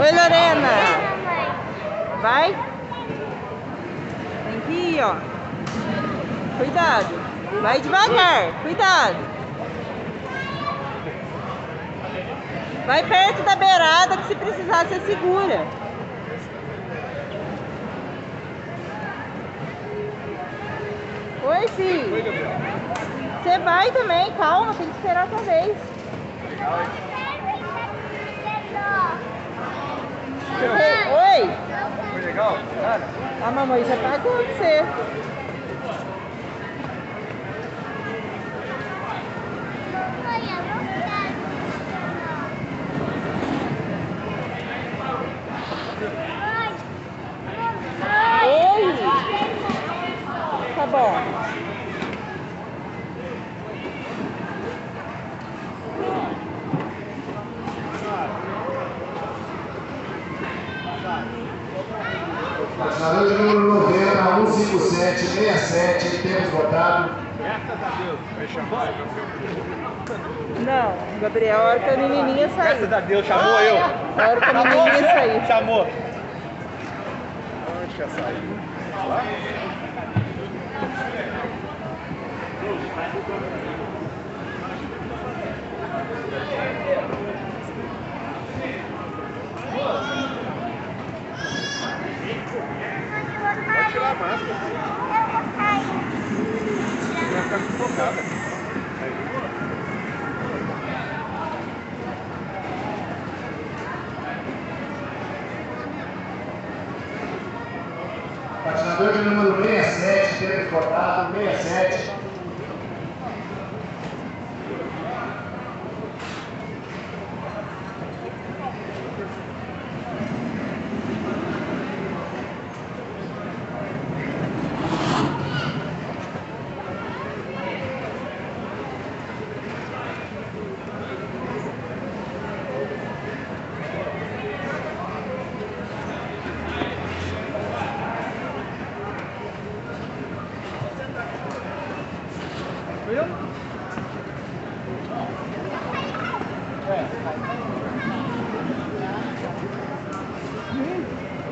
Oi, Lorena. Vai. Tem que ir, ó. Cuidado. Vai devagar. Cuidado. Vai perto da beirada que se precisar você segura. Oi, filho. Oi, Gabriel. Você vai também, calma, tem que esperar a sua vez. Tem- Oi? Foi legal? Nada? A mamãe já pagou pra você. Mamãe, eu não quero. Mãe, Oi? Tá bom. De número 90, 15767, temos votado. Graças a Deus. Não, Gabriel, a hora que a menininha sair. Graças a Deus, chamou eu. A hora que a menininha sair. Chamou. Onde que saiu? Lá? Vai tirar a máscara. Vai ficar sufocada. Patinador de número 67, temos votado. 67. É,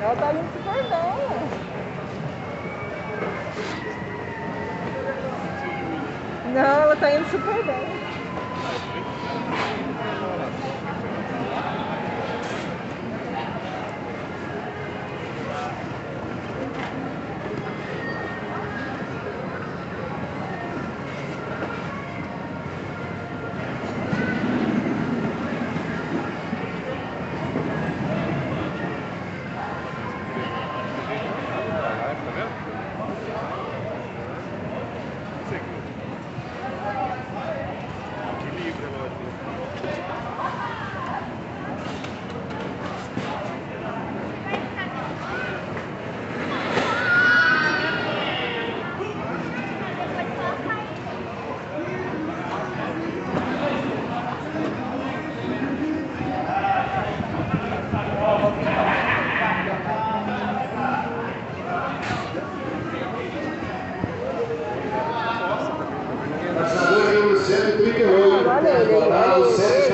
ela tá indo super bem. Não, ela tá indo super bem. para o.